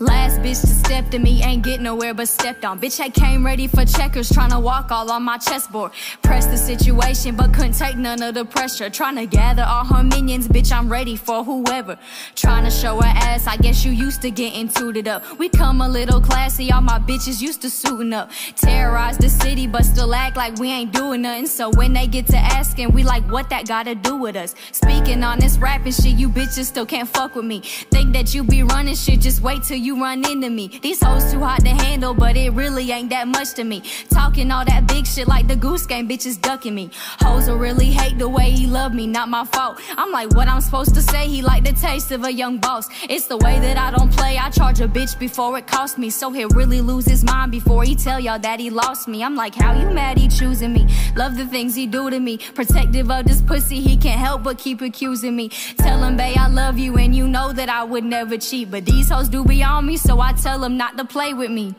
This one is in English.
Last bitch to step to me ain't get nowhere but stepped on. Bitch, I came ready for checkers, tryna walk all on my chessboard. Press the situation, but couldn't take none of the pressure. Tryna gather all her minions, bitch, I'm ready for whoever. Tryna show her ass, I guess you used to getting tooted up. We come a little classy, all my bitches used to suiting up. Terrorize the city, but still act like we ain't doing nothing. So when they get to asking, we like, what that gotta do with us? Speaking on this rapping shit, you bitches still can't fuck with me. Think that you be running shit, just wait till you run into me. These hoes too hot to handle, but it really ain't that much to me. Talking all that big shit like the goose game, bitches ducking me. Hoes will really hate the way he love me, not my fault. I'm like, what I'm supposed to say? He like the taste of a young boss. It's the way that I don't play. I charge a bitch before it cost me. So he'll really lose his mind before he tell y'all that he lost me. I'm like, how you mad he choosing me? Love the things he do to me. Protective of this pussy, he can't help but keep accusing me. Tell him, babe, I love you that I would never cheat. But these hoes do be on me, so I tell them not to play with me.